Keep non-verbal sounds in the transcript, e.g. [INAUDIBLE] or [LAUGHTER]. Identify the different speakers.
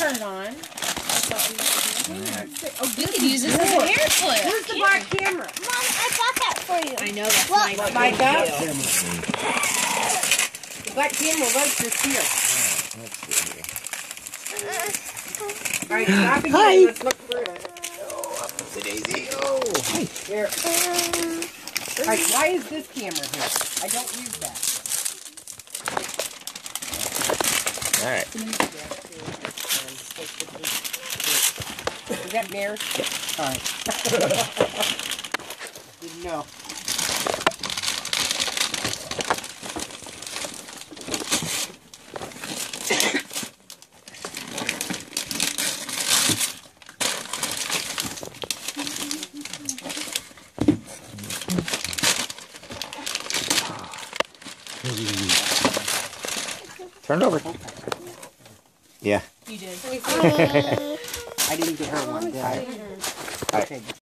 Speaker 1: turn oh, it on.
Speaker 2: Oh, you could use this as a hair clip.
Speaker 3: Where's the black camera?
Speaker 4: Mom, I bought that for you.
Speaker 2: I know that's
Speaker 4: Well,
Speaker 2: nice.
Speaker 3: My
Speaker 2: of
Speaker 3: God. The black camera was just here. All right, stop again.
Speaker 5: Hi.
Speaker 3: Let's look through it.
Speaker 5: Daisy. Oh, hi.
Speaker 3: Here. All right, why is this camera here? I don't use that.
Speaker 5: All right.
Speaker 3: Is that mirrors? All right. [LAUGHS] Didn't know.
Speaker 5: Turn it over. Yeah.
Speaker 2: You did. [LAUGHS]
Speaker 3: I didn't get her one, did I? Okay.